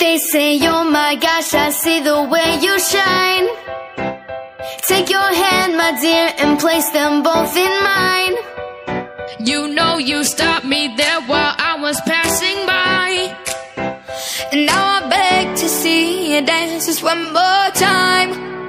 They say, oh my gosh, I see the way you shine. Take your hand, my dear, and place them both in mine. You know you stopped me there while I was passing by. And now I beg to see you dance just one more time.